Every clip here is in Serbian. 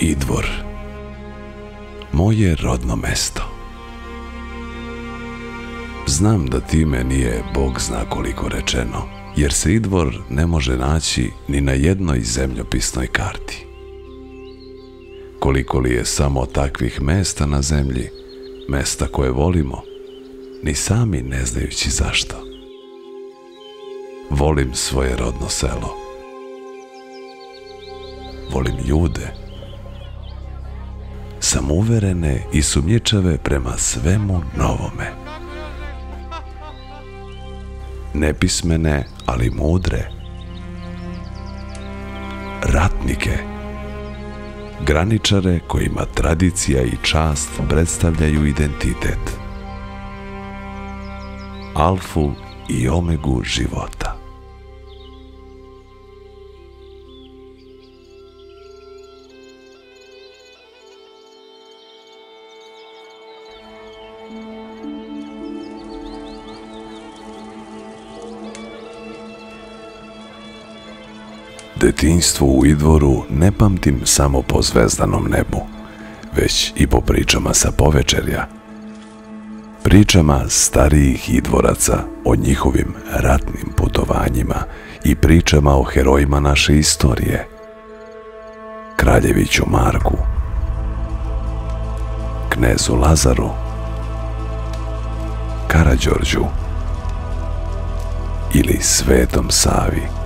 Idvor Moje rodno mesto Znam da time nije Bog zna koliko rečeno, jer se Idvor ne može naći ni na jednoj zemljopisnoj karti. Koliko li je samo takvih mesta na zemlji, mesta koje volimo, ni sami ne znajući zašto. Volim svoje rodno selo. Volim ljude. Samouverene i sumnjičave prema svemu novome. Nepismene, ali mudre. Ratnike. Graničare kojima tradicija i čast predstavljaju identitet. Alfu i omegu života. Detinjstvo u Idvoru ne pamtim samo po zvezdanom nebu, već i po pričama sa povečerja. Pričama starijih idvoraca o njihovim ratnim putovanjima i pričama o herojima naše istorije. Kraljeviću Marku, knezu Lazaru, Karađorđu ili Svetom Savi.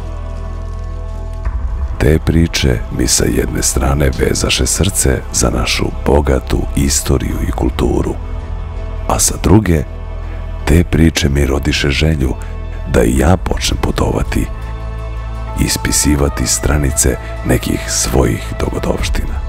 Te priče mi sa jedne strane vezaše srce za našu bogatu istoriju i kulturu, a sa druge, te priče mi rodiše želju da i ja počnem putovati, ispisivati stranice nekih svojih dogodovština.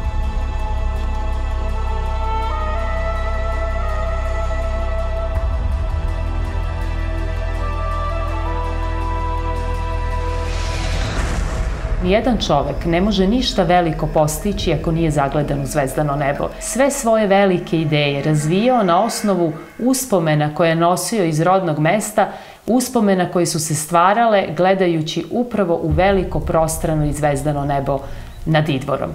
Nijedan čovek ne može ništa veliko postići ako nije zagledan u zvezdano nebo. Sve svoje velike ideje razvijao na osnovu uspomena koje je nosio iz rodnog mesta, uspomena koje su se stvarale gledajući upravo u veliko prostrano i zvezdano nebo nad Idvorom.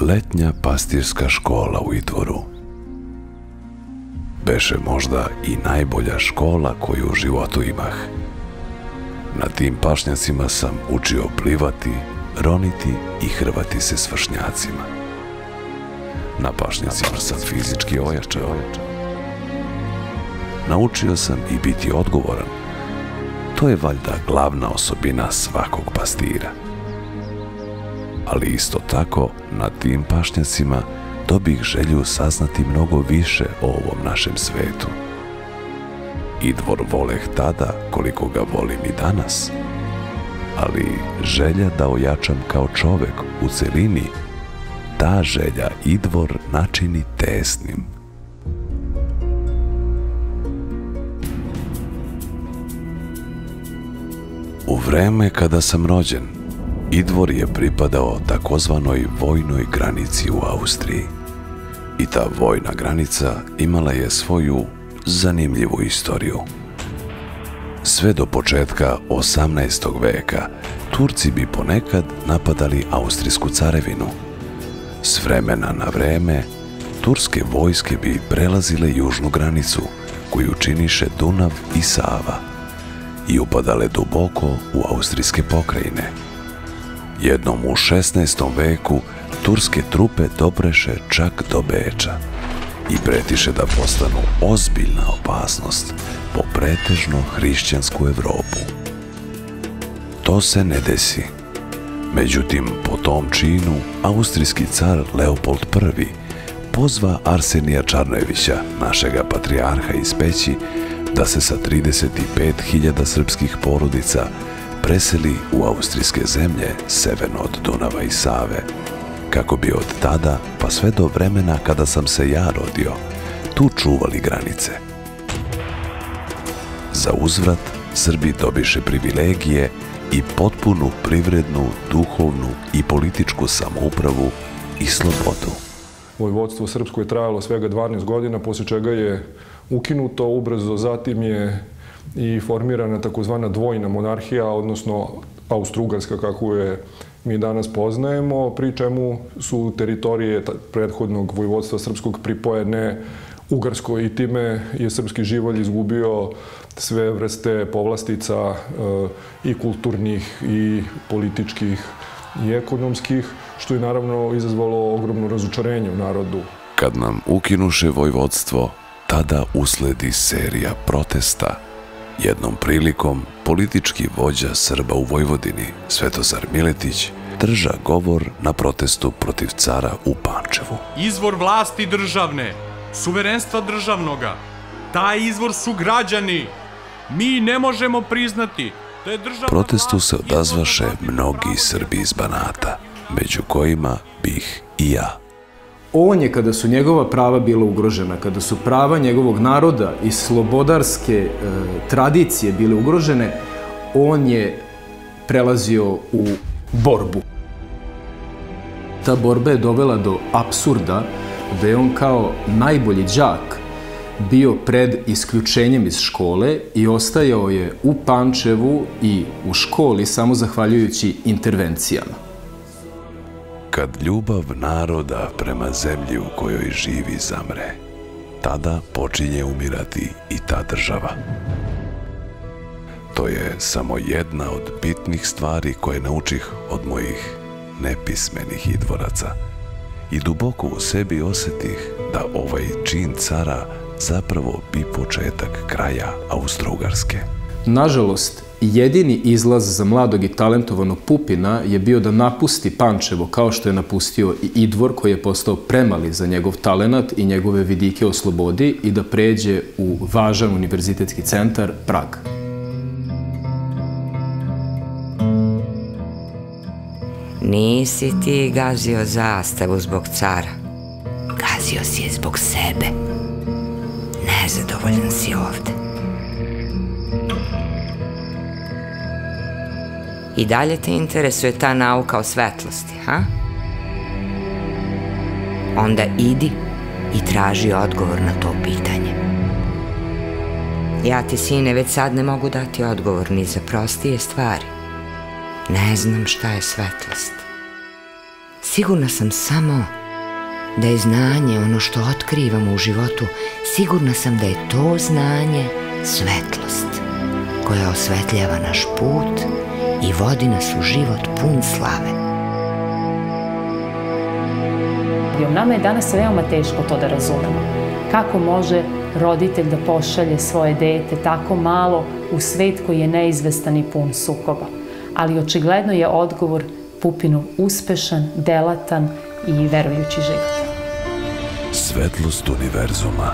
Letnja pastirska škola u Idvoru beše možda i najbolja škola koju u životu imah. Na tim pašnjacima sam učio plivati, roniti i hrvati se s vršnjacima. Na pašnjacima sam fizički ojačao. Naučio sam i biti odgovoran. To je valjda glavna osobina svakog pastira. Ali isto tako, na tim pašnjacima dobih želju saznati mnogo više o ovom našem svetu. Idvor voleh tada koliko ga volim i danas, ali želja da ojačam kao čovek u celini, ta želja Idvor načini tesnim. U vreme kada sam rođen, Idvor je pripadao takozvanoj vojnoj granici u Austriji. I ta vojna granica imala je svoju zanimljivu istoriju. Sve do početka 18. veka Turci bi ponekad napadali Austrijsku carevinu. S vremena na vreme turske vojske bi prelazile južnu granicu koju činiše Dunav i Sava i upadale duboko u austrijske pokrajine. Jednom u 16. veku turske trupe dopreše čak do Beča i pretiše da postanu ozbiljna opasnost po pretežno hrišćansku Evropu. To se ne desi. Međutim, po tom činu, austrijski car Leopold I pozva Arsenija Čarnojevića, našega patrijarha iz Peći, da se sa 35.000 srpskih porodica preseli u austrijske zemlje severno od Dunava i Save, kako bi od tada pa sve do vremena kada sam se ja rodio, tu čuvali granice. Za uzvrat Srbi dobiše privilegije i potpunu privrednu, duhovnu i političku samoupravu i slobodu. Vojvodstvo srpsko je trajalo svega 12 godina, posle čega je ukinuto ubrzo, zatim je i formirana takozvana dvojna monarhija, odnosno Austrougarska kako je mi danas poznajemo, pri čemu su teritorije prethodnog vojvodstva srpskog pripojene Ugarskoj i time je srpski živalj izgubio sve vrste povlastica e, i kulturnih i političkih i ekonomskih, što je naravno izazvalo ogromno razočarenje u narodu. Kad nam ukinuše vojvodstvo, tada usledi serija protesta. Jednom prilikom politički vođa Srba u Vojvodini, Svetozar Miletić, drža govor na protestu protiv cara u Pančevu. Izvor vlasti državne, suverenstva državnoga, taj izvor su građani. Mi ne možemo priznati da je državna Protestu se odazvaše mnogi Srbi iz Banata, među kojima bih i ja. On je, kada su njegova prava bila ugrožena, kada su prava njegovog naroda i slobodarske e, tradicije bile ugrožene, on je prelazio u borbu. Ta borba je dovela do absurda da je on kao najbolji đak bio pred isključenjem iz škole i ostajao je u Pančevu i u školi samo zahvaljujući intervencijama. Kad ljubav naroda prema zemlji u kojoj živi zamre, tada počinje umirati i ta država. To je samo jedna od bitnih stvari koje naučih od mojih nepismenih idvoraca i duboko u sebi osetih da ovaj čin cara zapravo bi početak kraja Austrougarske. Nažalost, jedini izlaz za mladog i talentovanog Pupina je bio da napusti Pančevo kao što je napustio i Idvor koji je postao premali za njegov talenat i njegove vidike o slobodi i da pređe u važan univerzitetski centar Prag. Nisi ti gazio zastavu zbog cara. Gazio si je zbog sebe. Nezadovoljan si ovde. I dalje te interesuje ta nauka o svetlosti, ha? Onda idi i traži odgovor na to pitanje. Ja ti, sine, već sad ne mogu dati odgovor ni za prostije stvari. Ne znam šta je svetlost. Sigurna sam samo da je znanje ono što otkrivamo u životu, sigurna sam da je to znanje svetlost koja osvetljava naš put i vodi nas u život pun slave. Nama je danas veoma teško to da razumemo. Kako može roditelj da pošalje svoje dete tako malo u svet koji je neizvestan i pun sukoba? Ali očigledno je odgovor Pupinu uspešan, delatan i verujući život. Svetlost univerzuma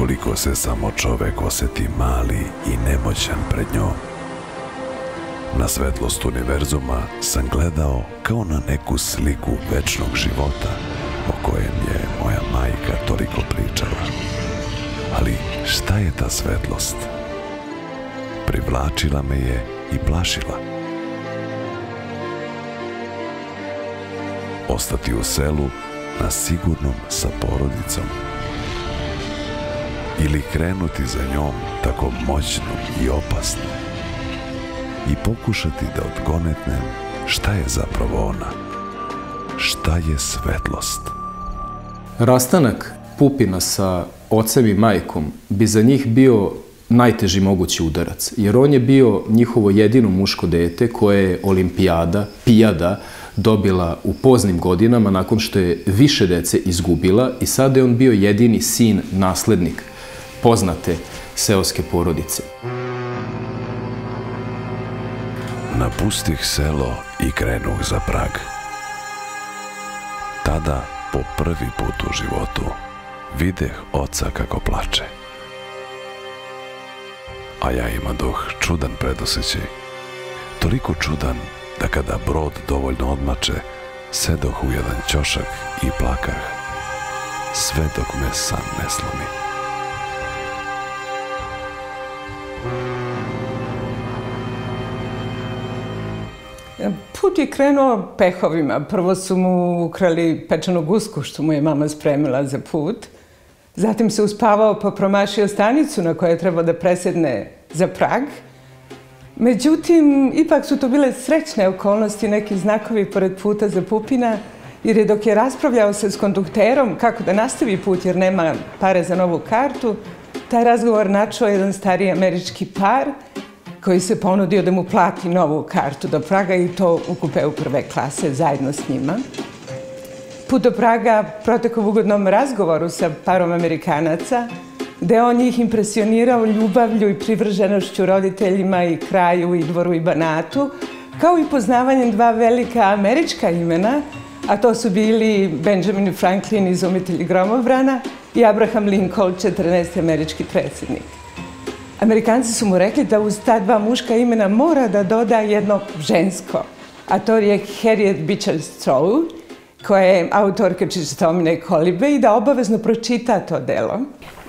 koliko se samo čovek oseti mali i nemoćan pred njom. Na svetlost univerzuma sam gledao kao na neku sliku večnog života o kojem je moja majka toliko pričala. Ali šta je ta svetlost? Privlačila me je i plašila. Ostati u selu na sigurnom sa porodicom ili krenuti za njom tako moćnom i opasnom i pokušati da odgonetnem šta je zapravo ona, šta je svetlost. Rastanak Pupina sa ocem i majkom bi za njih bio najteži mogući udarac, jer on je bio njihovo jedino muško dete koje je olimpijada, pijada, dobila u poznim godinama nakon što je više dece izgubila i sada je on bio jedini sin, naslednik poznate seoske porodice. Napustih selo i krenuh za Prag. Tada, po prvi put u životu, videh oca kako plače. A ja imadoh čudan predosećaj. Toliko čudan da kada brod dovoljno odmače, sedoh u jedan ćošak i plakah, sve dok me san ne slomi. Put je krenuo pehovima. Prvo su mu ukrali pečenu gusku što mu je mama spremila za put. Zatim se uspavao pa promašio stanicu na kojoj je trebao da presedne za Prag. Međutim, ipak su to bile srećne okolnosti, neki znakovi pored puta za Pupina, jer je dok je raspravljao se s kondukterom kako da nastavi put jer nema pare za novu kartu, taj razgovor načuo jedan stari američki par koji se ponudio da mu plati novu kartu do Praga i to u kupeu prve klase zajedno s njima. Put do Praga protekao u ugodnom razgovoru sa parom Amerikanaca, gde on njih impresionirao ljubavlju i privrženošću roditeljima i kraju i dvoru i banatu, kao i poznavanjem dva velika američka imena, a to su bili Benjamin Franklin, izumitelj gromobrana, i Abraham Lincoln, 14. američki predsjednik. Amerikanci su mu rekli da uz ta dva muška imena mora da doda jedno žensko, a to je Harriet Beecher Stowe, koja je autorka Čistomine kolibe i da obavezno pročita to delo.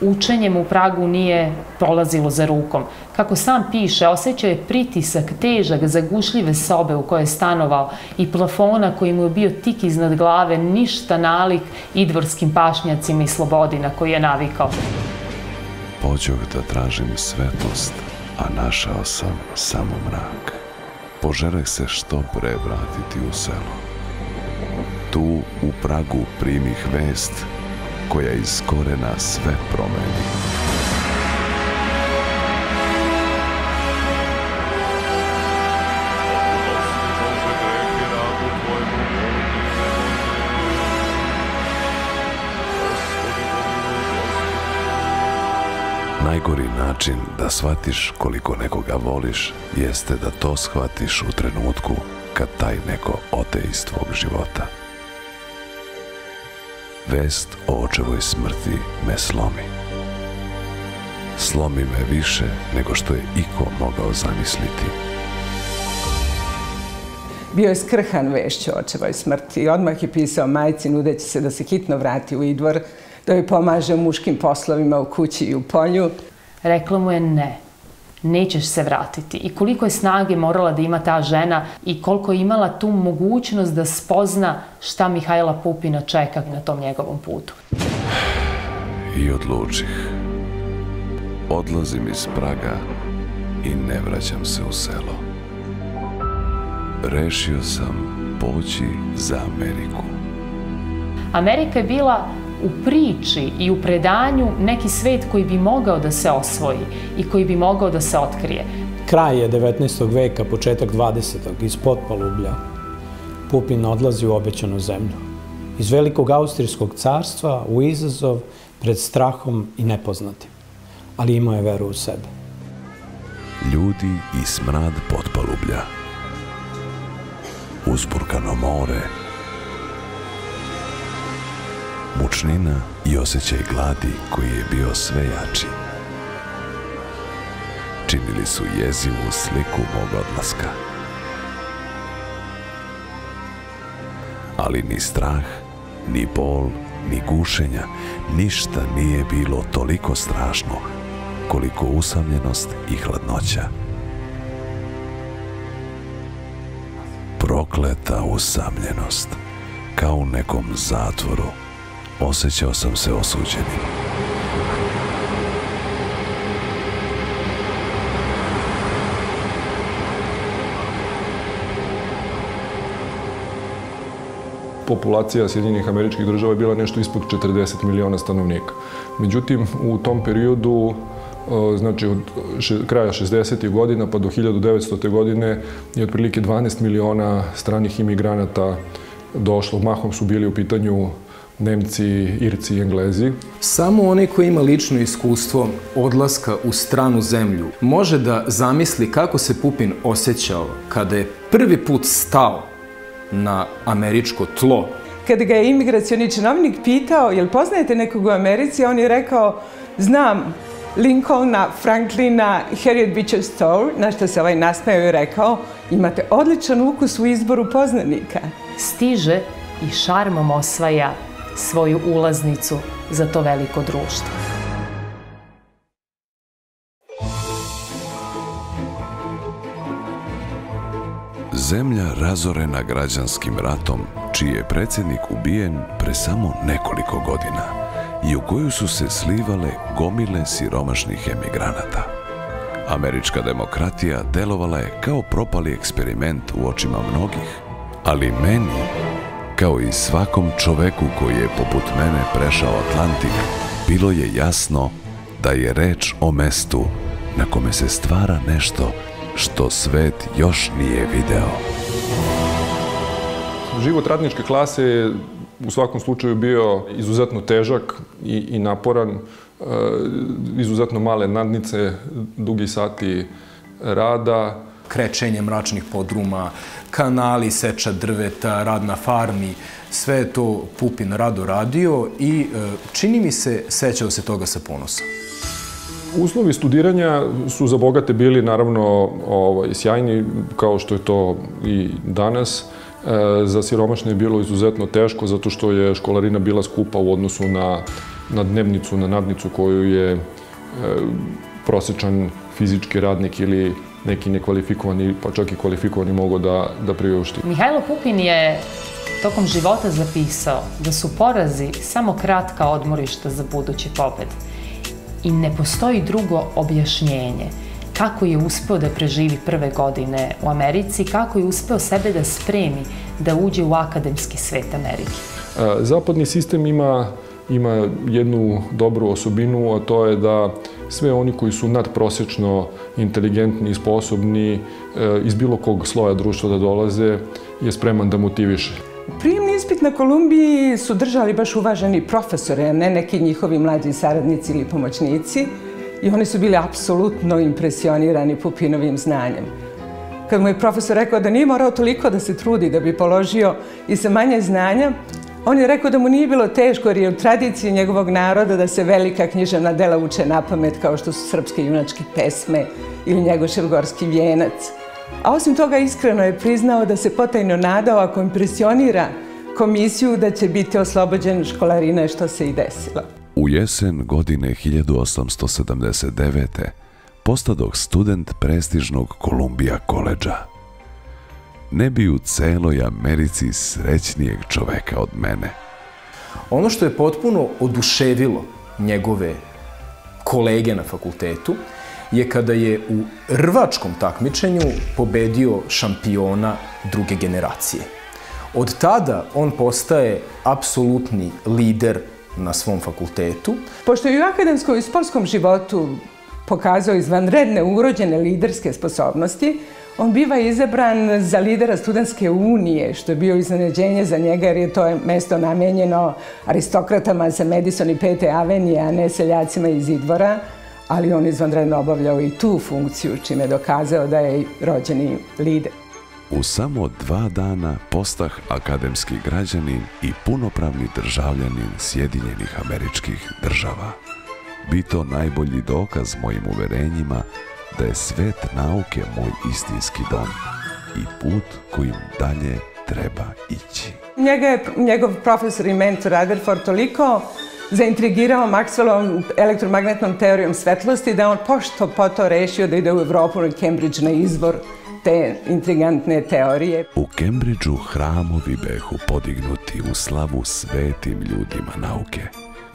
Učenjem u Pragu nije prolazilo za rukom. Kako sam piše, osjećao je pritisak težak zagušljive sobe u kojoj je stanovao i plafona koji mu je bio tik iznad glave, ništa nalik idvorskim pašnjacima i slobodi na koji je navikao. Pođoh da tražim svetlost, a našao sam samo mrak. Poželeh se što pre vratiti u selo. Tu u Pragu primih vest koja iz korena sve promeni. Najgori način da shvatiš koliko nekoga voliš jeste da to shvatiš u trenutku kad taj neko ode iz tvog života. Vest o očevoj smrti me slomi. Slomi me više nego što je iko mogao zamisliti. Bio je skrhan vešću očevoj smrti i odmah je pisao majci nudeći se da se hitno vrati u Idvor, da joj pomaže u muškim poslovima u kući i u polju. Rekla mu je ne, nećeš se vratiti. I koliko je snage morala da ima ta žena i koliko je imala tu mogućnost da spozna šta Mihajla Pupina čeka na tom njegovom putu. I odlučih. Odlazim iz Praga i ne vraćam se u selo. Rešio sam poći za Ameriku. Amerika je bila u priči i u predanju neki svet koji bi mogao da se osvoji i koji bi mogao da se otkrije. Kraj je 19. veka, početak 20. iz Potpalublja. Pupin odlazi u obećanu zemlju. Iz velikog austrijskog carstva u izazov pred strahom i nepoznatim. Ali imao je veru u sebe. Ljudi i smrad Potpalublja. Uzburkano more, mučnina i osjećaj gladi koji je bio sve jači. Činili su jezivu sliku mog odlaska. Ali ni strah, ni bol, ni gušenja, ništa nije bilo toliko strašno koliko usamljenost i hladnoća. Prokleta usamljenost, kao u nekom zatvoru, osjećao sam se osuđenim. populacija Sjedinjenih američkih država je bila nešto ispod 40 miliona stanovnika. Međutim, u tom periodu znači od kraja 60. godina pa do 1900. godine je otprilike 12 miliona stranih imigranata došlo. Mahom su bili u pitanju Nemci, Irci i Englezi. Samo onaj koji ima lično iskustvo odlaska u stranu zemlju može da zamisli kako se Pupin osjećao kada je prvi put stao na američko tlo. Kada ga je imigracioni činovnik pitao, jel poznajete nekog u Americi, on je rekao, znam Lincolna, Franklina, Harriet Beecher Stowe, na što se ovaj nasmeo i rekao, imate odličan ukus u izboru poznanika. Stiže i šarmom osvaja svoju ulaznicu za to veliko društvo. Zemlja razorena građanskim ratom, čiji je predsjednik ubijen pre samo nekoliko godina i u koju su se slivale gomile siromašnih emigranata. Američka demokratija delovala je kao propali eksperiment u očima mnogih, ali meni, kao i svakom čoveku koji je poput mene prešao Atlantik, bilo je jasno da je reč o mestu na kome se stvara nešto što svet još nije video. Život radničke klase je u svakom slučaju bio izuzetno težak i, i naporan, e, izuzetno male nadnice, dugi sati rada. Krečenje mračnih podruma, kanali, seča drveta, rad na farmi, sve je to Pupin rado radio i e, čini mi se sećao se toga sa ponosom. Uslovi studiranja su za bogate bili naravno ovaj, sjajni, kao što je to i danas. E, za siromašne je bilo izuzetno teško, zato što je školarina bila skupa u odnosu na, na dnevnicu, na nadnicu koju je e, prosečan fizički radnik ili neki nekvalifikovani, pa čak i kvalifikovani mogo da, da priušti. Mihajlo Pupin je tokom života zapisao da su porazi samo kratka odmorišta za buduće pobede i ne postoji drugo objašnjenje kako je uspeo da preživi prve godine u Americi, kako je uspeo sebe da spremi da uđe u akademski svet Amerike. Zapadni sistem ima, ima jednu dobru osobinu, a to je da sve oni koji su nadprosečno inteligentni i sposobni e, iz bilo kog sloja društva da dolaze, je spreman da motiviše. Prijemni ispit na Kolumbiji su držali baš uvaženi profesore, a ne neki njihovi mlađi saradnici ili pomoćnici. I oni su bili apsolutno impresionirani Pupinovim znanjem. Kad mu je profesor rekao da nije morao toliko da se trudi da bi položio i sa manje znanja, on je rekao da mu nije bilo teško jer je u tradiciji njegovog naroda da se velika književna dela uče na pamet kao što su srpske junačke pesme ili Njegošev gorski vijenac. A osim toga iskreno je priznao da se potajno nadao ako impresionira komisiju da će biti oslobođen školarine što se i desilo. U jesen godine 1879. postadog student prestižnog Kolumbija koleđa. Ne bi u celoj Americi srećnijeg čoveka od mene. Ono što je potpuno oduševilo njegove kolege na fakultetu je kada je u rvačkom takmičenju pobedio šampiona druge generacije. Od tada on postaje apsolutni lider na svom fakultetu. Pošto je u akademskom i sportskom životu pokazao izvanredne urođene liderske sposobnosti, on biva izabran za lidera Studenske unije, što je bio iznenađenje za njega jer je to mesto namenjeno aristokratama sa Madison i Pete Avenije, a ne seljacima iz Idvora ali on izvanredno obavljao i tu funkciju, čime je dokazao da je rođeni lider. U samo dva dana postah akademski građanin i punopravni državljanin Sjedinjenih američkih država. Bi to najbolji dokaz mojim uverenjima da je svet nauke moj istinski dom i put kojim dalje treba ići. Njega je njegov profesor i mentor Rutherford toliko zaintrigirao Maxwellovom elektromagnetnom teorijom svetlosti da on pošto po to rešio da ide u Evropu i Cambridge na izvor te intrigantne teorije. U Cambridgeu hramovi behu podignuti u slavu svetim ljudima nauke.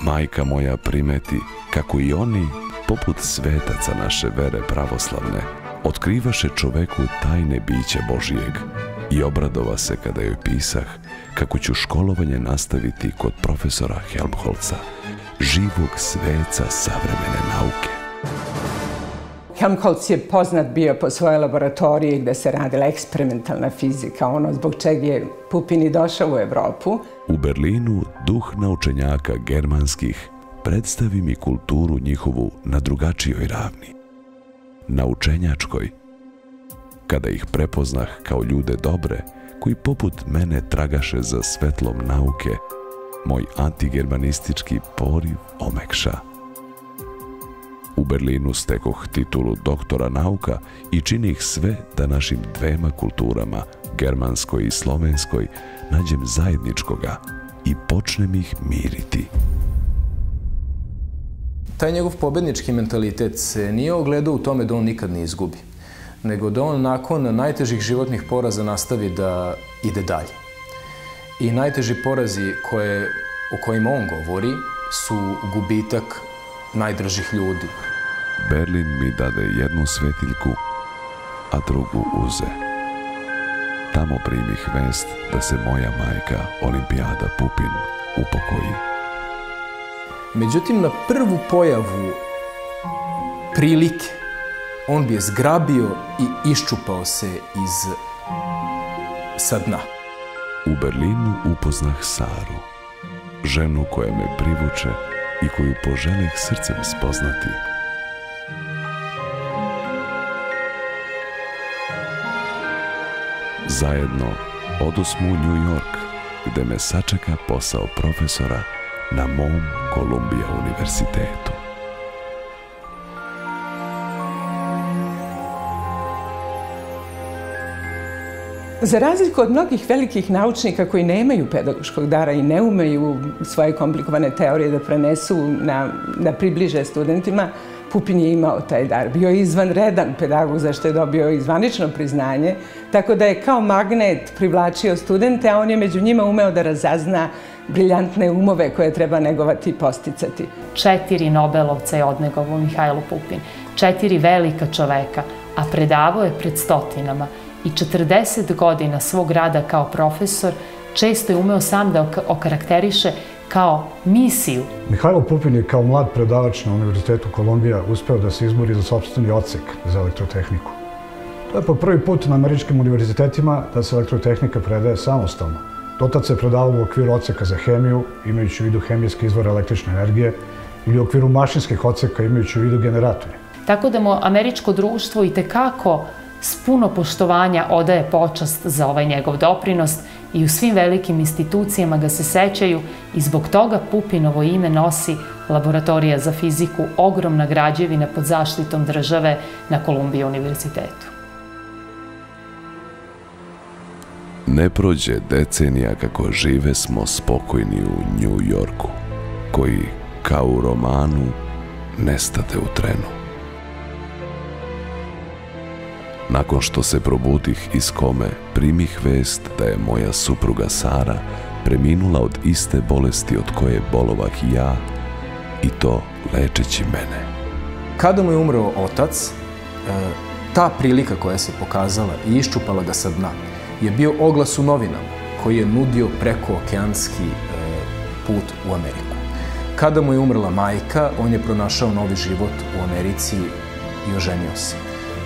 Majka moja primeti kako i oni, poput svetaca naše vere pravoslavne, otkrivaše čoveku tajne biće Božijeg i obradova se kada joj pisah kako ću školovanje nastaviti kod profesora Helmholca, živog sveca savremene nauke. Helmholtz je poznat bio po svojoj laboratoriji gde se radila eksperimentalna fizika, ono zbog čega je Pupin i došao u Evropu. U Berlinu duh naučenjaka germanskih predstavi mi kulturu njihovu na drugačijoj ravni. Naučenjačkoj. Kada ih prepoznah kao ljude dobre, koji poput mene tragaše za svetlom nauke, moj antigermanistički poriv omekša. U Berlinu stekoh titulu doktora nauka i činih sve da našim dvema kulturama, germanskoj i slovenskoj, nađem zajedničkoga i počnem ih miriti. Taj njegov pobednički mentalitet se nije ogledao u tome da on nikad ne izgubi nego da on nakon najtežih životnih poraza nastavi da ide dalje. I najteži porazi koje, o kojima on govori su gubitak najdražih ljudi. Berlin mi dade jednu svetiljku, a drugu uze. Tamo primih vest da se moja majka, Olimpijada Pupin, upokoji. Međutim, na prvu pojavu prilike, on bi je zgrabio i iščupao se iz sa dna. U Berlinu upoznah Saru, ženu koja me privuče i koju poželih srcem spoznati. Zajedno odosmo u New York, gde me sačeka posao profesora na mom Kolumbija univerzitetu. Za razliku od mnogih velikih naučnika koji nemaju pedagoškog dara i ne umeju svoje komplikovane teorije da prenesu, na, da približe studentima, Pupin je imao taj dar. Bio je izvanredan pedagog za što je dobio izvanično priznanje, tako da je kao magnet privlačio studente, a on je među njima umeo da razazna briljantne umove koje treba negovati i posticati. Četiri Nobelovca je odnegovo Mihajlo Pupin, četiri velika čoveka, a predavo je pred stotinama i 40 godina svog rada kao profesor često je umeo sam da okarakteriše kao misiju. Mihajlo Pupin je kao mlad predavač na Univerzitetu Kolumbija uspeo da se izbori za sobstveni odsek za elektrotehniku. To je po prvi put na američkim univerzitetima da se elektrotehnika predaje samostalno. Dotad se predavalo u okviru odseka za hemiju, imajući u vidu hemijske izvore električne energije, ili u okviru mašinskih odseka, imajući u vidu generatori. Tako da mu američko društvo i tekako s puno poštovanja odaje počast za ovaj njegov doprinos i u svim velikim institucijama ga se sećaju i zbog toga Pupinovo ime nosi Laboratorija za fiziku, ogromna građevina pod zaštitom države na Kolumbija univerzitetu. Ne prođe decenija kako žive smo spokojni u New Yorku, koji, kao u romanu, nestate u trenu. Nakon što se probudih iz kome, primih vest da je moja supruga Sara preminula od iste bolesti od koje bolovah i ja, i to lečeći mene. Kada mu je umreo otac, e, ta prilika koja se pokazala i iščupala ga sa dna je bio oglas u novinama koji je nudio preko okeanski e, put u Ameriku. Kada mu je umrla majka, on je pronašao novi život u Americi i oženio se.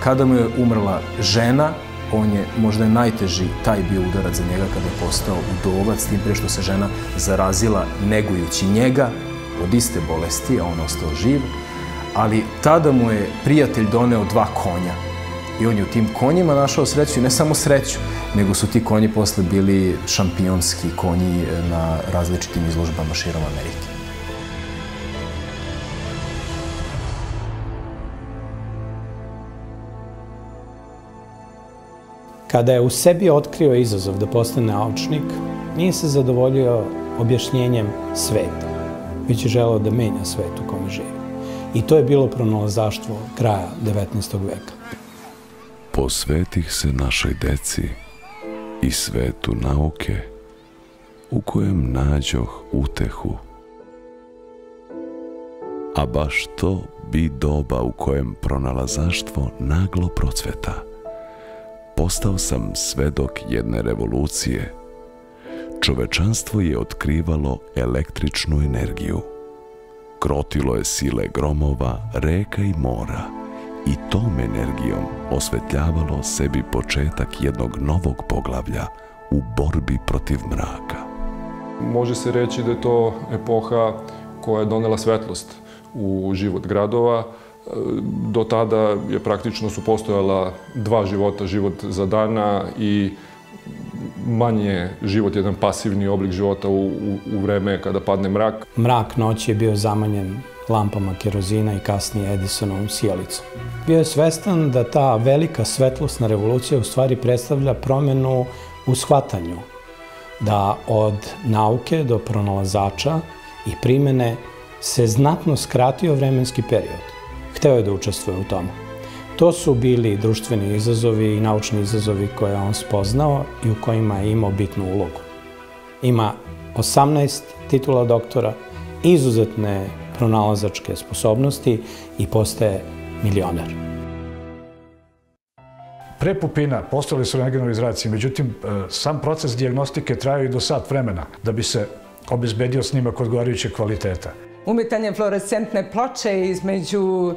Kada mu je umrla žena, on je možda najteži taj bio udarac za njega kada je postao udovac, tim pre što se žena zarazila negujući njega od iste bolesti, a on ostao živ, ali tada mu je prijatelj doneo dva konja. I on je u tim konjima našao sreću i ne samo sreću, nego su ti konji posle bili šampionski konji na različitim izložbama širom Amerike. Kada je u sebi otkrio izazov da postane naučnik, nije se zadovoljio objašnjenjem sveta, već je želeo da menja svet u kome živi. I to je bilo pronalazaštvo kraja 19. veka. Posvetih se našoj deci i svetu nauke u kojem nađoh utehu. A baš to bi doba u kojem pronalazaštvo naglo procveta – postao sam svedok jedne revolucije. Čovečanstvo je otkrivalo električnu energiju. Krotilo je sile gromova, reka i mora i tom energijom osvetljavalo sebi početak jednog novog poglavlja u borbi protiv mraka. Može se reći da je to epoha koja je donela svetlost u život gradova, do tada je praktično su postojala dva života, život za dana i manje život, jedan pasivni oblik života u, u, u vreme kada padne mrak. Mrak noći je bio zamanjen lampama kerozina i kasnije Edisonovom sjelicom. Bio je svestan da ta velika svetlosna revolucija u stvari predstavlja promenu u shvatanju, da od nauke do pronalazača i primene se znatno skratio vremenski period hteo je da učestvuje u tomu. To su bili društveni izazovi i naučni izazovi koje on spoznao i u kojima je imao bitnu ulogu. Ima 18 titula doktora, izuzetne pronalazačke sposobnosti i postaje milioner. Pre Pupina postojali su rengenove zraci, međutim, e, sam proces diagnostike trajao i do sat vremena da bi se obezbedio snimak odgovarajućeg kvaliteta. Umetanje fluorescentne ploče između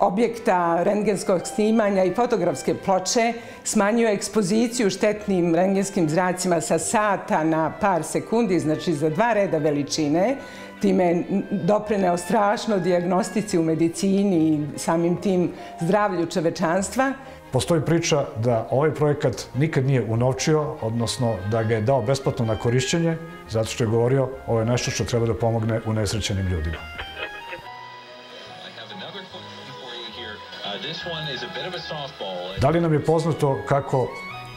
objekta rengenskog snimanja i fotografske ploče smanjuje ekspoziciju štetnim rengenskim zracima sa sata na par sekundi, znači za dva reda veličine, time doprineo strašno diagnostici u medicini i samim tim zdravlju čovečanstva. Postoji priča da ovaj projekat nikad nije unovčio, odnosno da ga je dao besplatno na korišćenje, zato što je govorio ovo je nešto što treba da pomogne u nesrećenim ljudima. Da li nam je poznato kako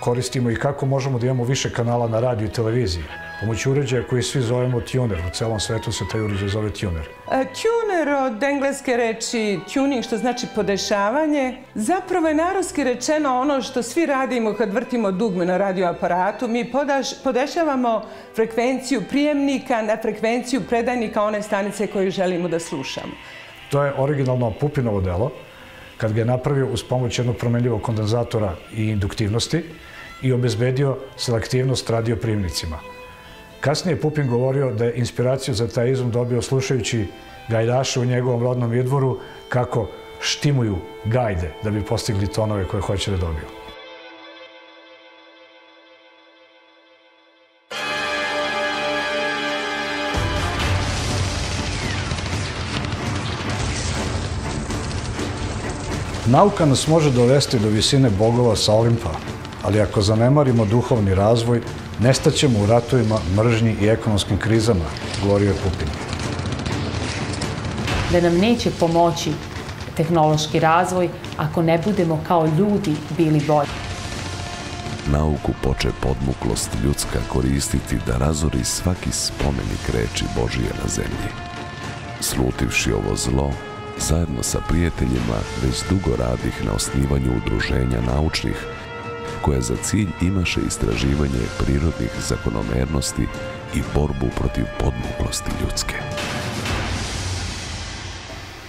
koristimo i kako možemo da imamo više kanala na radiju i televiziji? Pomoću uređaja koji svi zovemo tuner. U celom svetu se taj uređaj zove tuner. E, tuner od engleske reči tuning, što znači podešavanje, zapravo je narodski rečeno ono što svi radimo kad vrtimo dugme na radioaparatu. Mi podaš, podešavamo frekvenciju prijemnika na frekvenciju predajnika one stanice koju želimo da slušamo. To je originalno Pupinovo delo, kad ga je napravio uz pomoć jednog promenljivog kondenzatora i induktivnosti i obezbedio selektivnost radioprimnicima. Kasnije Pupin govorio da je inspiraciju za taj izum dobio slušajući gajdaše u njegovom rodnom idvoru kako štimuju gajde da bi postigli tonove koje hoće da dobiju. Nauka nas može dovesti do visine bogova sa Olimpa, ali ako zanemarimo duhovni razvoj, nestaćemo u ratovima, mržnji i ekonomskim krizama, govorio je Pupin. Da nam neće pomoći tehnološki razvoj ako ne budemo kao ljudi bili bolji. Nauku poče podmuklost ljudska koristiti da razori svaki spomenik reči Božije na zemlji. Slutivši ovo zlo, zajedno sa prijateljima već dugo radih na osnivanju udruženja naučnih koja za cilj imaše istraživanje prirodnih zakonomernosti i borbu protiv podmuklosti ljudske.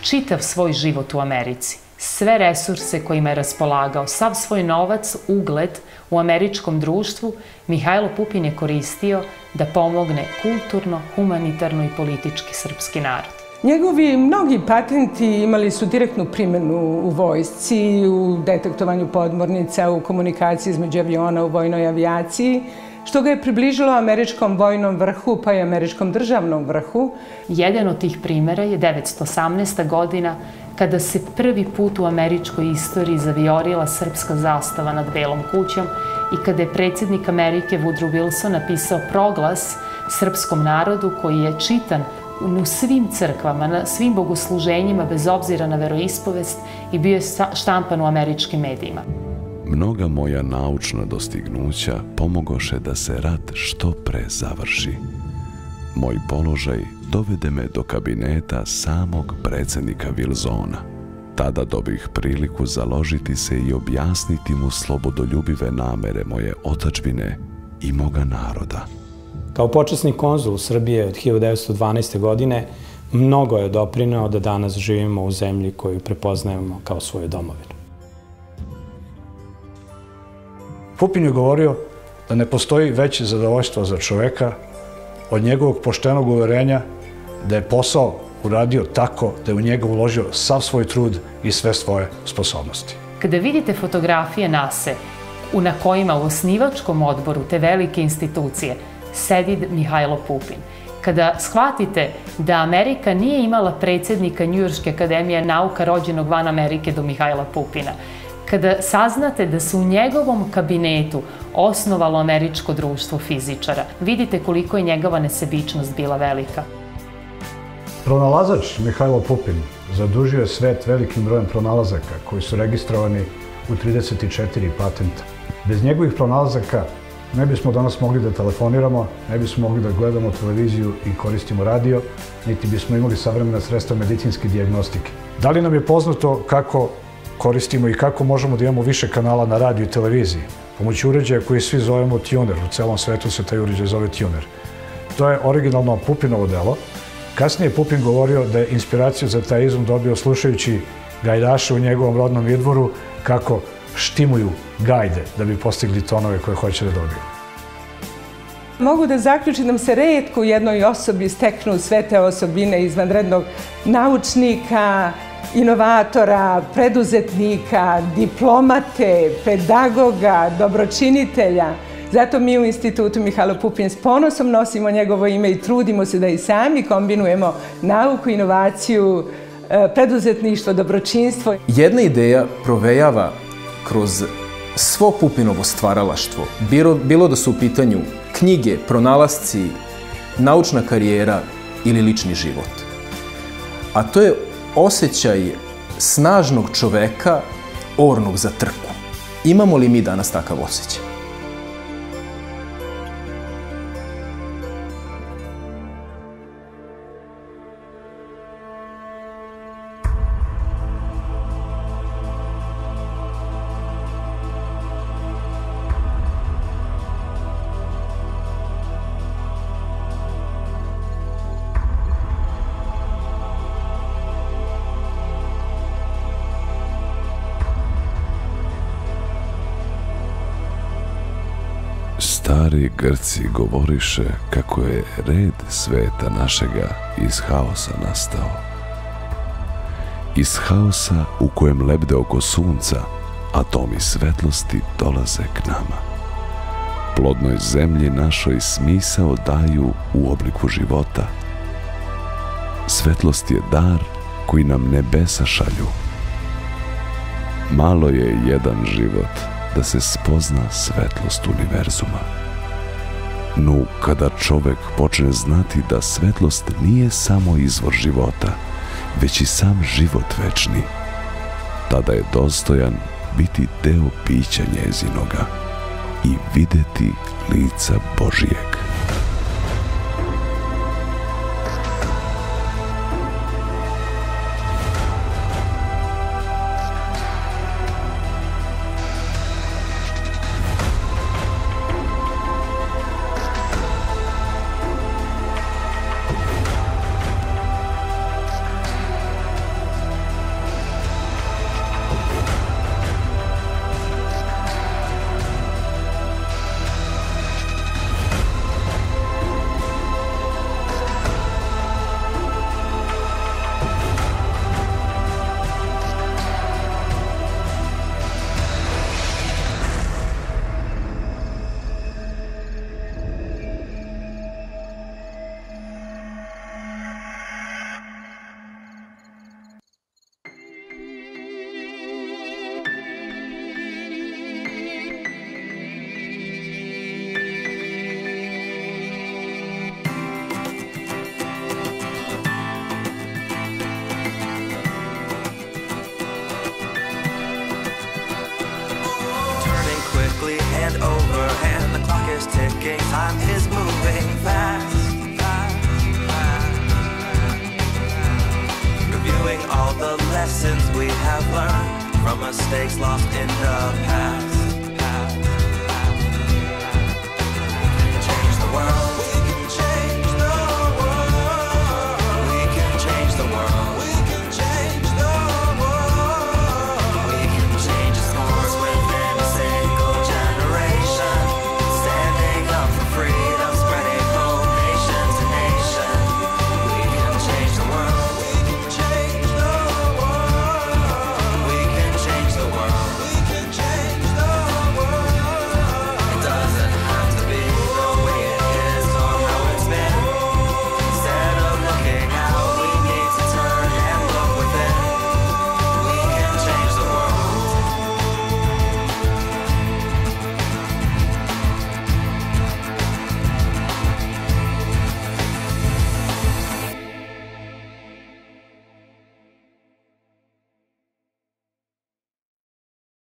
Čitav svoj život u Americi, sve resurse kojima je raspolagao, sav svoj novac, ugled u američkom društvu, Mihajlo Pupin je koristio da pomogne kulturno, humanitarno i politički srpski narod. Njegovi mnogi patenti imali su direktnu primenu u vojsci, u detektovanju podmornica, u komunikaciji između aviona u vojnoj avijaciji, što ga je približilo američkom vojnom vrhu pa i američkom državnom vrhu. Jedan od tih primera je 918. godina kada se prvi put u američkoj istoriji zaviorila srpska zastava nad Belom kućom i kada je predsjednik Amerike Woodrow Wilson napisao proglas srpskom narodu koji je čitan u svim crkvama, na svim bogosluženjima, bez obzira na veroispovest i bio je štampan u američkim medijima. Mnoga moja naučna dostignuća pomogoše da se rat što pre završi. Moj položaj dovede me do kabineta samog predsednika Vilzona. Tada dobih priliku založiti se i objasniti mu slobodoljubive namere moje otačbine i moga naroda. Kao počasni konzul Srbije od 1912. godine, mnogo je doprineo da danas živimo u zemlji koju prepoznajemo kao svoju domovinu. Pupin je govorio da ne postoji veće zadovoljstvo za čoveka od njegovog poštenog uverenja da je posao uradio tako da je u njega uložio sav svoj trud i sve svoje sposobnosti. Kada vidite fotografije NASE u na kojima u osnivačkom odboru te velike institucije sedi Mihajlo Pupin. Kada shvatite da Amerika nije imala predsednika Njujorske akademije nauka rođenog van Amerike do Mihajla Pupina, kada saznate da se u njegovom kabinetu osnovalo američko društvo fizičara, vidite koliko je njegova nesebičnost bila velika. Pronalazač Mihajlo Pupin zadužio je svet velikim brojem pronalazaka koji su registrovani u 34 patenta. Bez njegovih pronalazaka ne bismo danas mogli da telefoniramo, ne bismo mogli da gledamo televiziju i koristimo radio, niti bismo imali savremena sredstva medicinske diagnostike. Da li nam je poznato kako koristimo i kako možemo da imamo više kanala na radiju i televiziji? Pomoću uređaja koji svi zovemo tuner, u celom svetu se taj uređaj zove tuner. To je originalno Pupinovo delo. Kasnije je Pupin govorio da je inspiraciju za taj izum dobio slušajući gajdaše u njegovom rodnom idvoru kako štimuju gajde da bi postigli tonove koje hoće da dobiju. Mogu da zaključim da se redko u jednoj osobi steknu sve te osobine izvanrednog naučnika, inovatora, preduzetnika, diplomate, pedagoga, dobročinitelja. Zato mi u Institutu Mihajlo Pupin s ponosom nosimo njegovo ime i trudimo se da i sami kombinujemo nauku, inovaciju, e, preduzetništvo, dobročinstvo. Jedna ideja provejava kroz svo Pupinovo stvaralaštvo, bilo, bilo da su u pitanju knjige, pronalasci, naučna karijera ili lični život. A to je osjećaj snažnog čoveka ornog za trku. Imamo li mi danas takav osjećaj? Stari Grci govoriše kako je red sveta našega iz haosa nastao. Iz haosa u kojem lebde oko sunca atomi svetlosti dolaze k nama. Plodnoj zemlji našoj smisao daju u obliku života. Svetlost je dar koji nam nebesa šalju. Malo je jedan život da se spozna svetlost univerzuma. No, kada čovek počne znati da svetlost nije samo izvor života, već i sam život večni, tada je dostojan biti deo pića njezinoga i videti lica Božijeg. Lessons we have learned from mistakes lost in the past.